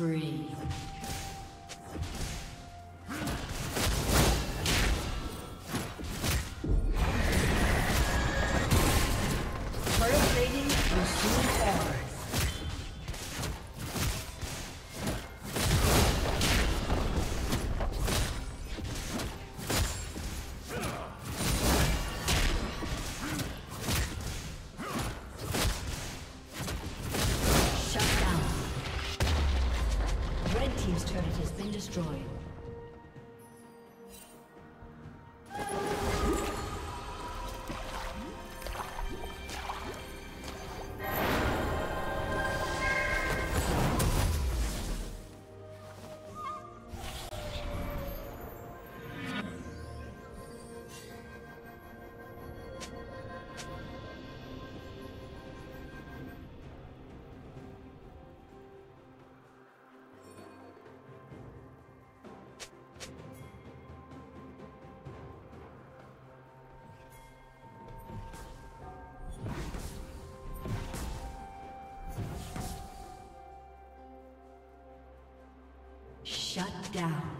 Killing spree. Shut down.